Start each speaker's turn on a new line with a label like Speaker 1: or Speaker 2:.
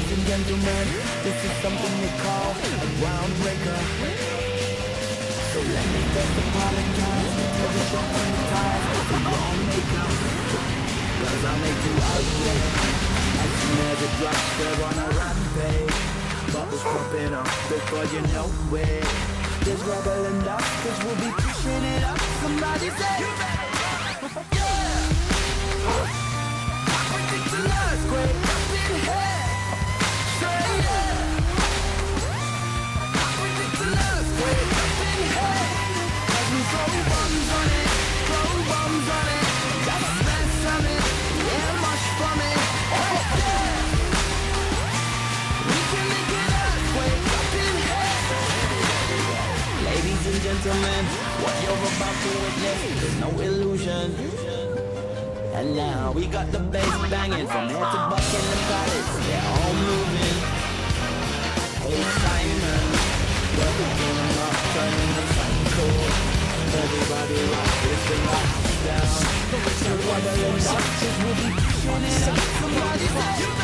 Speaker 1: gentlemen, this is something they call a groundbreaker. So let me first apologize to the short and the ties the wrong makeup. Cause I'll make you ugly. As soon as it drops, they're on a rampage. Bubbles popping up before you know it. There's rubble and dust, cause we'll be pushing it up. Gentlemen, what you're about to witness is no illusion. And now we got the bass banging from here to Buckingham Palace. They're all moving. Hey Simon, we're beginning up, turning the cycle. Everybody rock this and rock down. So whether in boxes, we'll be pushing it